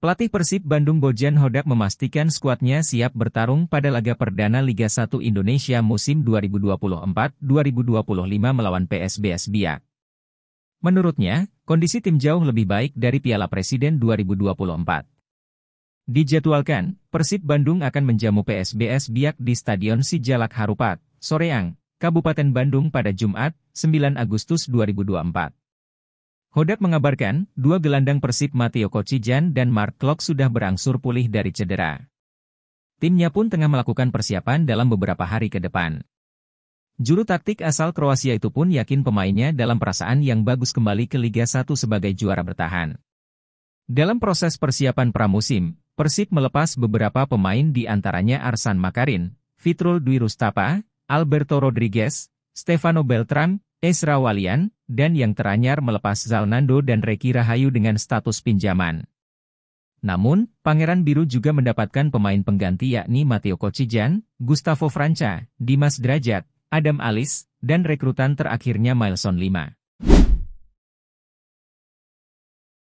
Pelatih Persib Bandung Bojan Hodak memastikan skuadnya siap bertarung pada laga perdana Liga 1 Indonesia musim 2024-2025 melawan PSBS Biak. Menurutnya, kondisi tim jauh lebih baik dari Piala Presiden 2024. Dijadwalkan, Persib Bandung akan menjamu PSBS Biak di Stadion Sijalak Harupat, Soreang, Kabupaten Bandung pada Jumat, 9 Agustus 2024. Hodak mengabarkan, dua gelandang Persib Mateo Kocijan dan Mark Klok sudah berangsur pulih dari cedera. Timnya pun tengah melakukan persiapan dalam beberapa hari ke depan. Juru taktik asal Kroasia itu pun yakin pemainnya dalam perasaan yang bagus kembali ke Liga 1 sebagai juara bertahan. Dalam proses persiapan pramusim, Persib melepas beberapa pemain di antaranya Arsan Makarin, Fitrul Dwi Rustapa, Alberto Rodriguez, Stefano Beltran, Esra Walian, dan yang teranyar melepas Zalnando dan Reki Rahayu dengan status pinjaman. Namun, Pangeran Biru juga mendapatkan pemain pengganti yakni Matteo Kocijan, Gustavo Franca, Dimas Derajat, Adam Alis, dan rekrutan terakhirnya Mileson 5.